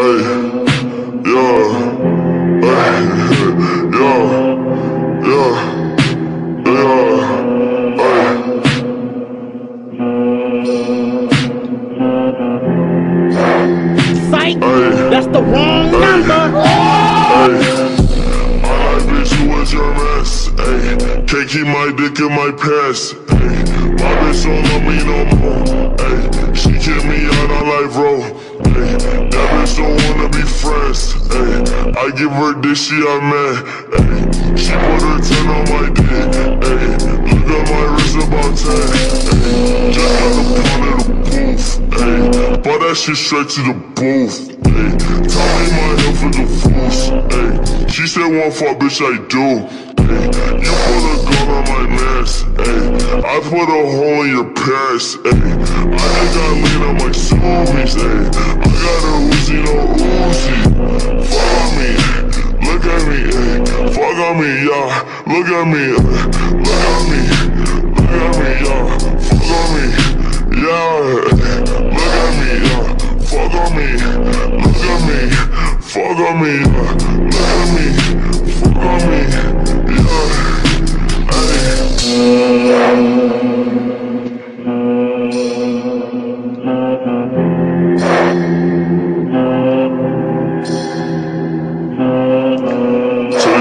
Sigh. That's the wrong number. I like bitch who is your mess. Can't keep my dick in my pants. Ayy, my bitch don't love me no more. Ayy, she kicked me out on life, bro. I give her this, she a man. Ay. She put her 10 on my dick. Ay. Look at my wrist about 10. Ay. Just got a pound of the booth. Ay. Bought that shit straight to the booth. Ay. Tell me my health for the fools. Ay. She said one fuck, bitch, I do. Ay. You put a gun on my mess. Ay. I put a hole in your pants. Ay. I just got lean on my zoomies. Ay. Yeah. Look at me. Look at me. Look at me, yeah. Fuck on me. Yeah. Look at me, yeah. Fuck on me. Look at me. Fuck on me, yeah.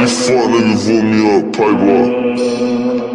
Fuck nigga vote me up, pipe up.